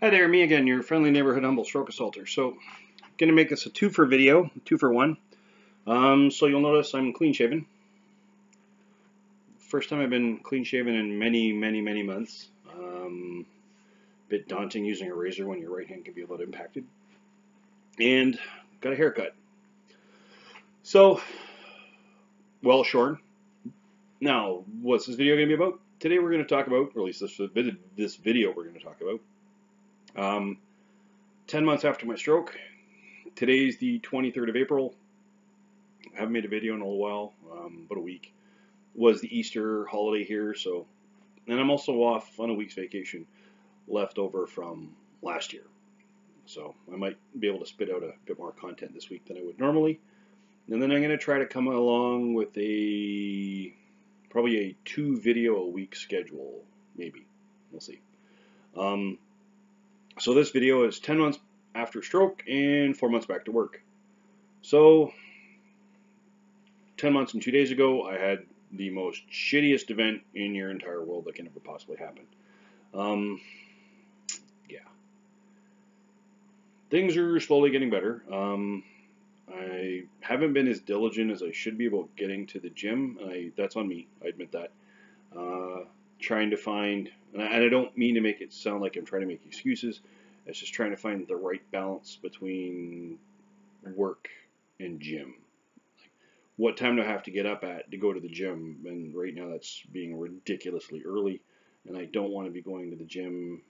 Hi there, me again, your friendly neighborhood humble stroke assaulter. So, gonna make this a two for video, two for one. Um, so you'll notice I'm clean shaven. First time I've been clean shaven in many, many, many months. Um, bit daunting using a razor when your right hand can be a little impacted. And got a haircut. So, well shorn. Now, what's this video gonna be about? Today we're gonna talk about, or at least this, this video we're gonna talk about, um, 10 months after my stroke. Today's the 23rd of April. I haven't made a video in a little while, um, about a week. Was the Easter holiday here, so. And I'm also off on a week's vacation left over from last year. So I might be able to spit out a bit more content this week than I would normally. And then I'm going to try to come along with a probably a two video a week schedule, maybe. We'll see. Um, so this video is 10 months after stroke and 4 months back to work. So 10 months and 2 days ago, I had the most shittiest event in your entire world that can ever possibly happen. Um, yeah. Things are slowly getting better. Um, I haven't been as diligent as I should be about getting to the gym. I, that's on me. I admit that. Uh, trying to find, and I, and I don't mean to make it sound like I'm trying to make excuses. It's just trying to find the right balance between work and gym. Like, what time do I have to get up at to go to the gym? And right now that's being ridiculously early, and I don't want to be going to the gym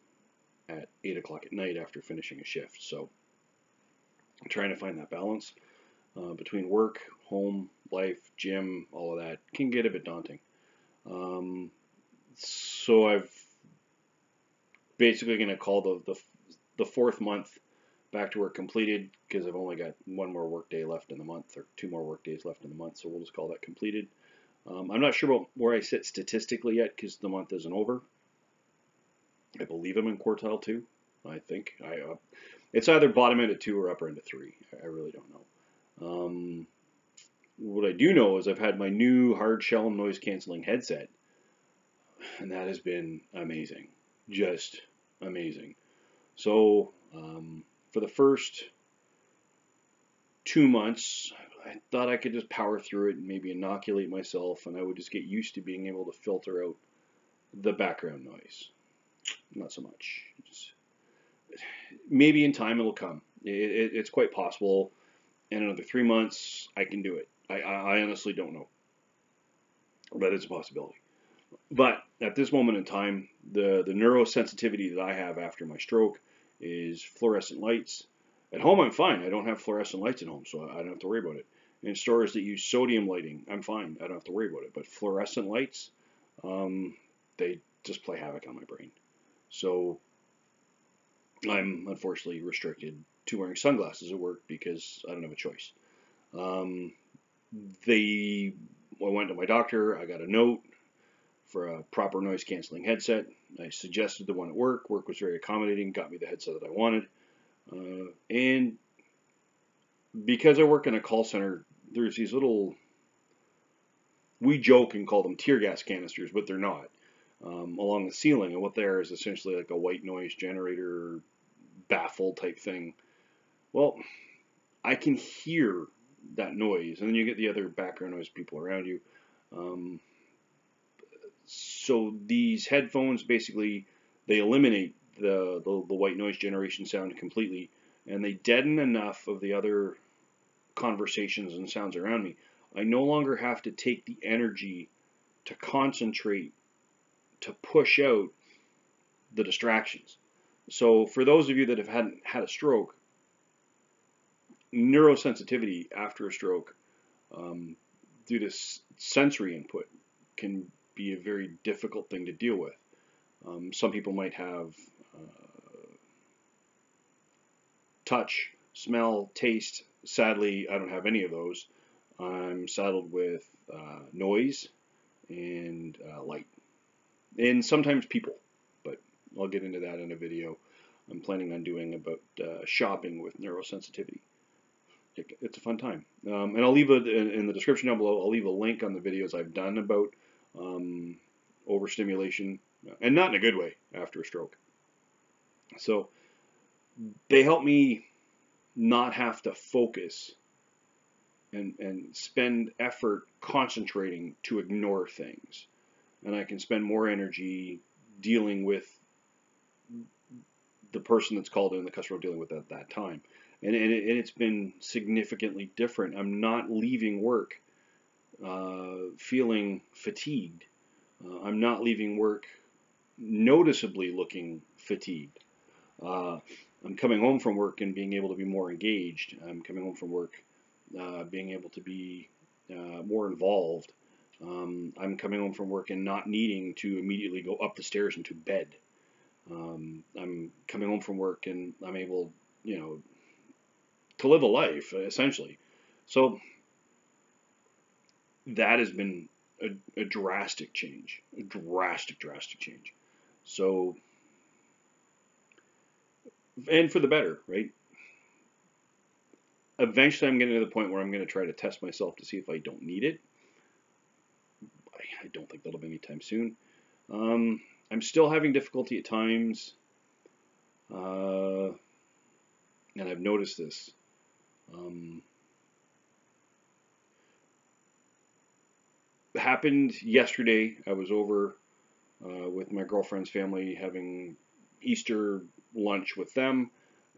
at 8 o'clock at night after finishing a shift. So I'm trying to find that balance uh, between work, home, life, gym, all of that can get a bit daunting. Um, so I've basically going to call the, the the fourth month back to work completed because I've only got one more work day left in the month or two more work days left in the month. So we'll just call that completed. Um, I'm not sure about where I sit statistically yet because the month isn't over. I believe I'm in quartile two. I think I. Uh, it's either bottom end of two or upper end of three. I really don't know. Um, what I do know is I've had my new hard shell noise canceling headset and that has been amazing, just amazing. So um, for the first two months, I thought I could just power through it and maybe inoculate myself, and I would just get used to being able to filter out the background noise. Not so much. Maybe in time it'll come. It, it, it's quite possible. In another three months, I can do it. I, I honestly don't know, but it's a possibility. But at this moment in time, the, the neurosensitivity that I have after my stroke is fluorescent lights. At home, I'm fine. I don't have fluorescent lights at home, so I don't have to worry about it. In stores that use sodium lighting, I'm fine. I don't have to worry about it. But fluorescent lights, um, they just play havoc on my brain. So I'm unfortunately restricted to wearing sunglasses at work because I don't have a choice. Um, they, I went to my doctor. I got a note for a proper noise canceling headset. I suggested the one at work. Work was very accommodating, got me the headset that I wanted. Uh, and because I work in a call center, there's these little, we joke and call them tear gas canisters, but they're not, um, along the ceiling. And what they are is essentially like a white noise generator baffle type thing. Well, I can hear that noise, and then you get the other background noise people around you. Um, so these headphones basically they eliminate the, the, the white noise generation sound completely and they deaden enough of the other conversations and sounds around me. I no longer have to take the energy to concentrate to push out the distractions. So for those of you that have hadn't had a stroke, neurosensitivity after a stroke um, due to sensory input can be a very difficult thing to deal with. Um, some people might have uh, touch, smell, taste. Sadly, I don't have any of those. I'm saddled with uh, noise and uh, light, and sometimes people. But I'll get into that in a video I'm planning on doing about uh, shopping with neurosensitivity. it's a fun time, um, and I'll leave it in the description down below. I'll leave a link on the videos I've done about um, overstimulation, and not in a good way after a stroke. So they help me not have to focus and, and spend effort concentrating to ignore things. And I can spend more energy dealing with the person that's called in, the customer dealing with at that time. And, and, it, and it's been significantly different. I'm not leaving work uh, feeling fatigued. Uh, I'm not leaving work noticeably looking fatigued. Uh, I'm coming home from work and being able to be more engaged. I'm coming home from work uh, being able to be uh, more involved. Um, I'm coming home from work and not needing to immediately go up the stairs into bed. Um, I'm coming home from work and I'm able, you know, to live a life essentially. So that has been a, a drastic change, a drastic, drastic change. So, and for the better, right? Eventually, I'm getting to the point where I'm going to try to test myself to see if I don't need it. I, I don't think that'll be anytime soon. Um, I'm still having difficulty at times, uh, and I've noticed this. Um, happened yesterday. I was over uh, with my girlfriend's family having Easter lunch with them,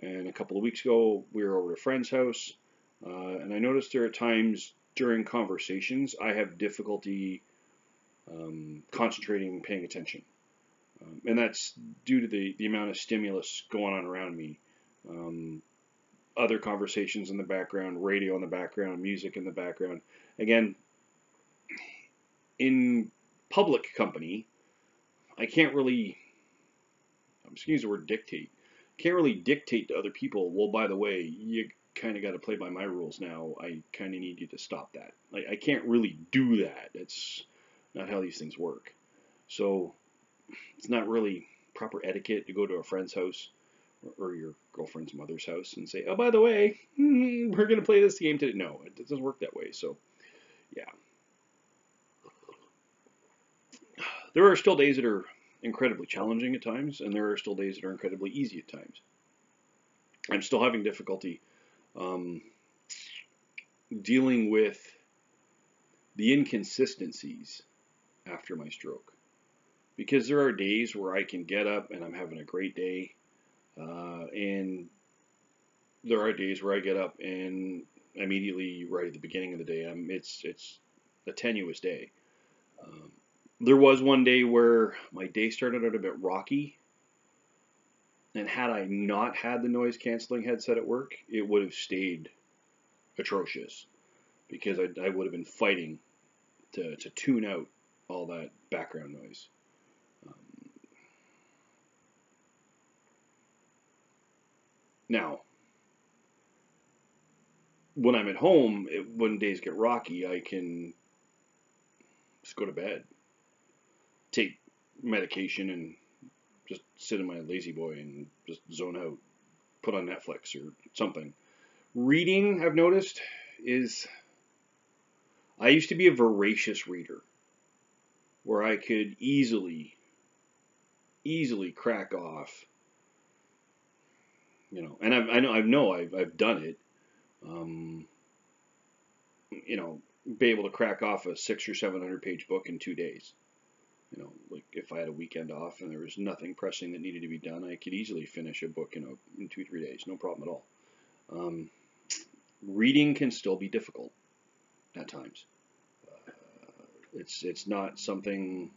and a couple of weeks ago we were over at a friend's house, uh, and I noticed there are times during conversations I have difficulty um, concentrating, paying attention. Um, and that's due to the, the amount of stimulus going on around me. Um, other conversations in the background, radio in the background, music in the background. Again, in public company, I can't really, excuse the word dictate, can't really dictate to other people, well, by the way, you kind of got to play by my rules now. I kind of need you to stop that. Like, I can't really do that. It's not how these things work. So it's not really proper etiquette to go to a friend's house or, your girlfriend's mother's house and say, oh, by the way, we're going to play this game today. No, it doesn't work that way. So, yeah. There are still days that are incredibly challenging at times, and there are still days that are incredibly easy at times. I'm still having difficulty um, dealing with the inconsistencies after my stroke because there are days where I can get up and I'm having a great day, uh, and there are days where I get up and immediately right at the beginning of the day, I'm it's it's a tenuous day. Um, there was one day where my day started out a bit rocky, and had I not had the noise canceling headset at work, it would have stayed atrocious. Because I, I would have been fighting to, to tune out all that background noise. Um, now, when I'm at home, it, when days get rocky, I can just go to bed, take medication, and just sit in my lazy boy and just zone out, put on Netflix or something. Reading, I've noticed, is. I used to be a voracious reader where I could easily, easily crack off you know, and I've, I know I know I've I've done it. Um, you know, be able to crack off a six or seven hundred page book in two days. You know, like if I had a weekend off and there was nothing pressing that needed to be done, I could easily finish a book in a, in two three days, no problem at all. Um, reading can still be difficult at times. Uh, it's it's not something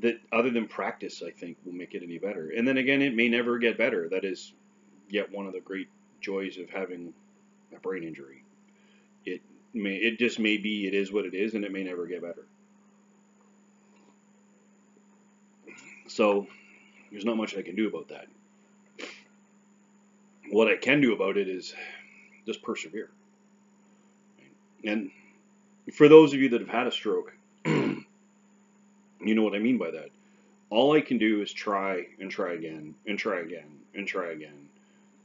that other than practice, I think will make it any better. And then again, it may never get better. That is yet one of the great joys of having a brain injury. It may, it just may be, it is what it is, and it may never get better. So there's not much I can do about that. What I can do about it is just persevere. And for those of you that have had a stroke, you know what I mean by that. All I can do is try and try again and try again and try again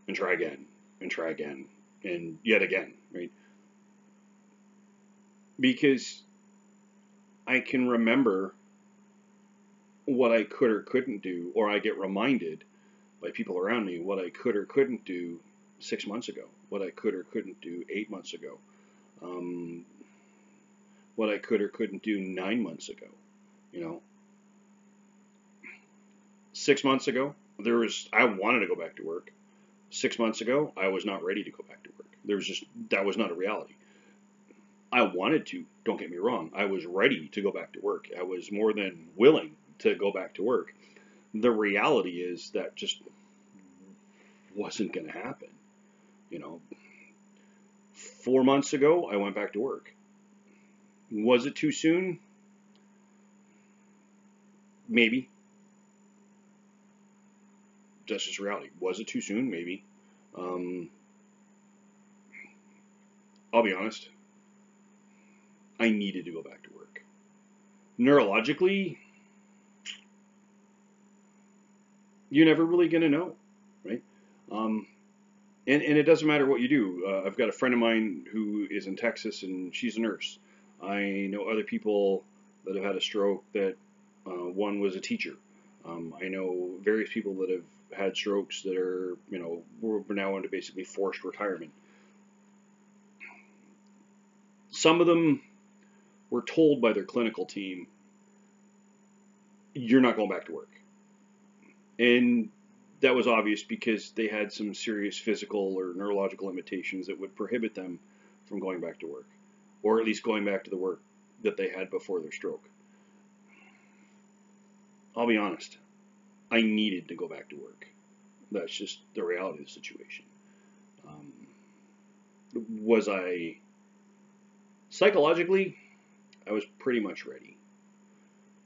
and try again and try again and yet again, right? Because I can remember what I could or couldn't do, or I get reminded by people around me what I could or couldn't do six months ago, what I could or couldn't do eight months ago, um, what I could or couldn't do nine months ago. You know, six months ago, there was I wanted to go back to work. Six months ago, I was not ready to go back to work. There was just that was not a reality. I wanted to. Don't get me wrong. I was ready to go back to work. I was more than willing to go back to work. The reality is that just wasn't going to happen. You know, four months ago, I went back to work. Was it too soon? Maybe. That's just reality. Was it too soon? Maybe. Um, I'll be honest. I needed to go back to work. Neurologically, you're never really going to know, right? Um, and, and it doesn't matter what you do. Uh, I've got a friend of mine who is in Texas and she's a nurse. I know other people that have had a stroke that uh, one was a teacher. Um, I know various people that have had strokes that are, you know, we're now into basically forced retirement. Some of them were told by their clinical team, you're not going back to work. And that was obvious because they had some serious physical or neurological limitations that would prohibit them from going back to work, or at least going back to the work that they had before their stroke. I'll be honest, I needed to go back to work. That's just the reality of the situation. Um, was I psychologically? I was pretty much ready.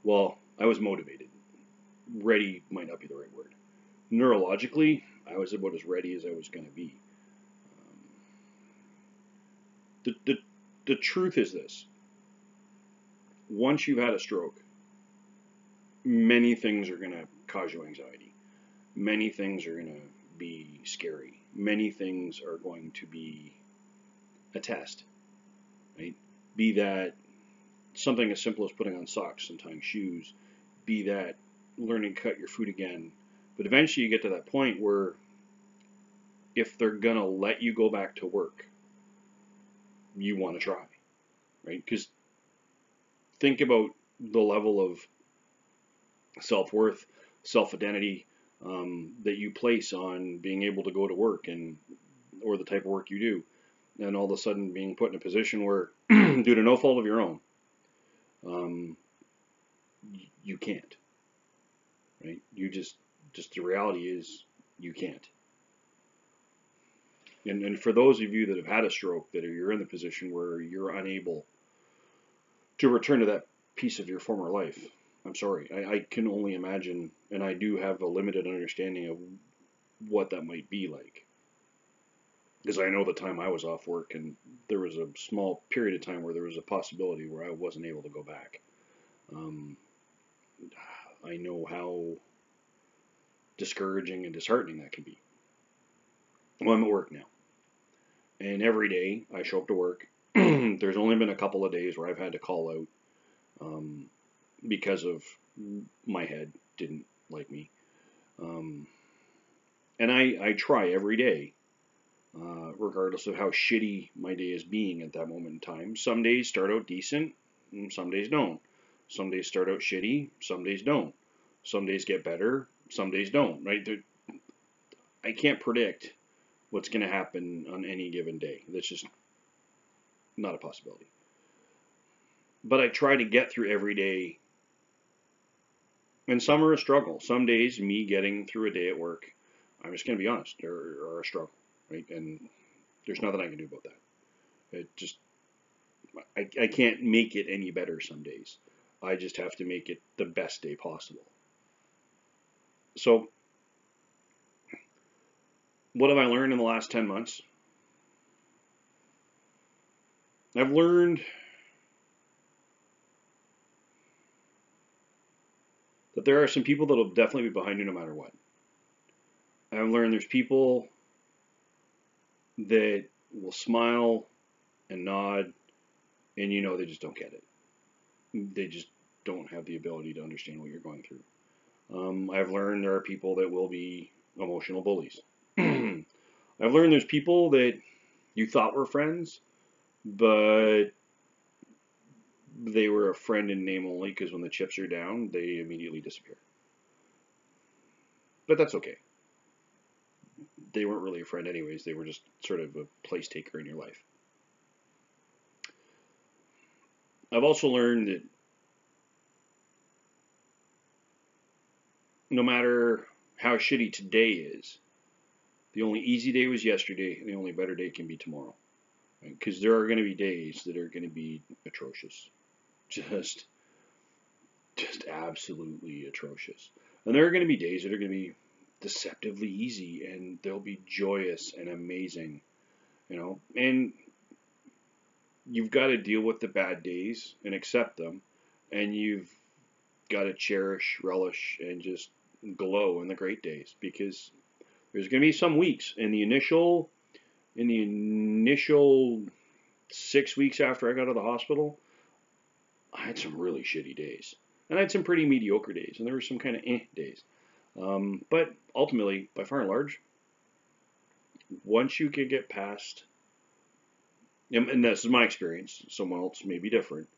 Well, I was motivated. Ready might not be the right word neurologically, I was about as ready as I was going to be. Um, the, the, the truth is this once you've had a stroke, many things are going to cause you anxiety. Many things are going to be scary. Many things are going to be a test, right? Be that something as simple as putting on socks and tying shoes, be that learning to cut your food again, but eventually you get to that point where if they're going to let you go back to work, you want to try, right? Because think about the level of self worth, self identity um, that you place on being able to go to work and or the type of work you do, and all of a sudden being put in a position where, due to no fault of your own, um, you can't, right? You just just the reality is you can't. And, and for those of you that have had a stroke, that are, you're in the position where you're unable to return to that piece of your former life, I'm sorry. I, I can only imagine, and I do have a limited understanding of what that might be like. Because I know the time I was off work, and there was a small period of time where there was a possibility where I wasn't able to go back. Um, I know how discouraging and disheartening that can be. Well, I'm at work now. And every day I show up to work. There's only been a couple of days where I've had to call out um, because of my head didn't like me. Um, and I, I try every day, uh, regardless of how shitty my day is being at that moment in time. Some days start out decent, some days don't. Some days start out shitty, some days don't. Some days get better, some days don't, right? They're, I can't predict what's going to happen on any given day. That's just not a possibility. But I try to get through every day. And some are a struggle. Some days, me getting through a day at work, I'm just going to be honest, are, are a struggle, right? And there's nothing I can do about that. It just, I, I can't make it any better some days. I just have to make it the best day possible. So, what have I learned in the last 10 months? I've learned that there are some people that will definitely be behind you no matter what. I've learned there's people that will smile and nod, and you know they just don't get it. They just don't have the ability to understand what you're going through. Um, I've learned there are people that will be emotional bullies. I've learned there's people that you thought were friends, but they were a friend in name only because when the chips are down, they immediately disappear. But that's okay. They weren't really a friend, anyways. They were just sort of a place taker in your life. I've also learned that no matter how shitty today is, the only easy day was yesterday, and the only better day can be tomorrow. Because right? there are going to be days that are going to be atrocious. Just, just absolutely atrocious. And there are going to be days that are going to be deceptively easy, and they'll be joyous and amazing. You know, and you've got to deal with the bad days and accept them, and you've got to cherish, relish, and just glow in the great days because there's going to be some weeks in the initial in the initial six weeks after I got out of the hospital, I had some really shitty days. And I had some pretty mediocre days, and there were some kind of eh days. Um, but ultimately, by far and large, once you can get past, and this is my experience, someone else may be different.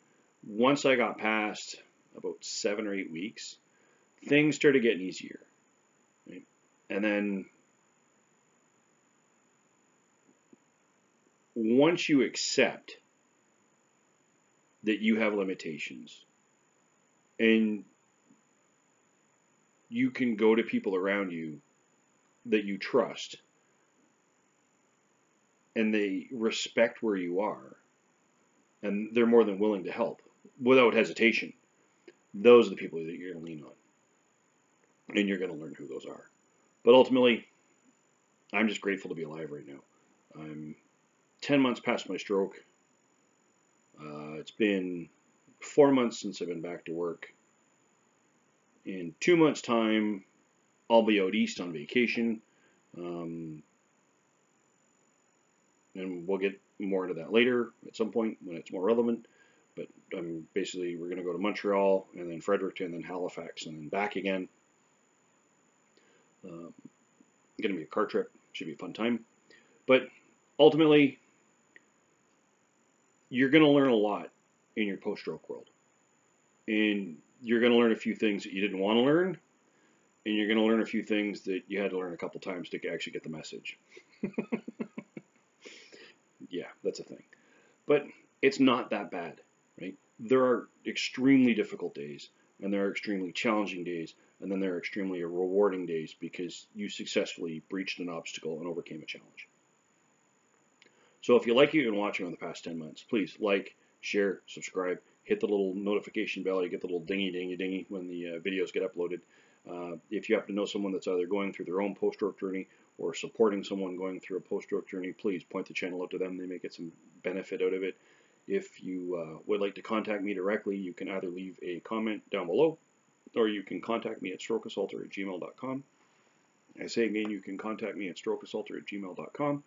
Once I got past about seven or eight weeks, things started getting easier. Right? And then once you accept that you have limitations and you can go to people around you that you trust and they respect where you are and they're more than willing to help without hesitation those are the people that you're going to lean on and you're going to learn who those are but ultimately i'm just grateful to be alive right now i'm 10 months past my stroke. Uh, it's been four months since I've been back to work. In two months' time, I'll be out east on vacation. Um, and we'll get more into that later at some point when it's more relevant. But um, basically, we're going to go to Montreal and then Fredericton, and then Halifax, and then back again. Um, going to be a car trip. Should be a fun time. But ultimately, you're going to learn a lot in your post-stroke world. And you're going to a few things that you didn't want to learn, and you're going to learn a few things that you had to learn a couple times to actually get the message. yeah, that's a thing. But it's not that bad, right? There are extremely difficult days, and there are extremely challenging days, and then there are extremely rewarding days because you successfully breached an obstacle and overcame a challenge. So if you like what you've been watching over the past 10 months, please like, share, subscribe, hit the little notification bell. You get the little dingy, dingy, dingy when the uh, videos get uploaded. Uh, if you happen to know someone that's either going through their own post-stroke journey or supporting someone going through a post-stroke journey, please point the channel out to them. They may get some benefit out of it. If you uh, would like to contact me directly, you can either leave a comment down below or you can contact me at strokeassaulter at gmail.com. I say again, you can contact me at strokeassaulter at gmail.com.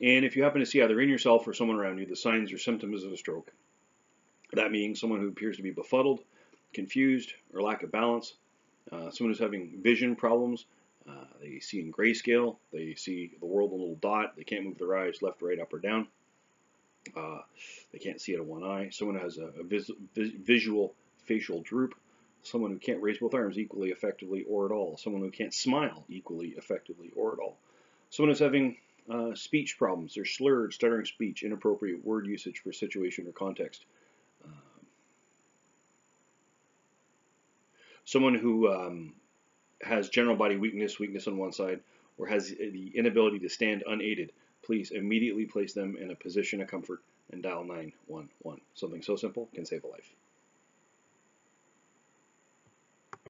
And if you happen to see either in yourself or someone around you the signs or symptoms of a stroke, that being someone who appears to be befuddled, confused, or lack of balance, uh, someone who's having vision problems, uh, they see in grayscale, they see the world a little dot, they can't move their eyes left, right, up, or down, uh, they can't see out of one eye, someone who has a, a vis vis visual facial droop, someone who can't raise both arms equally effectively or at all, someone who can't smile equally effectively or at all, someone who's having uh, speech problems. There's slurred, stuttering speech, inappropriate word usage for situation or context. Um, someone who um, has general body weakness, weakness on one side, or has the inability to stand unaided, please immediately place them in a position of comfort and dial 911. Something so simple can save a life.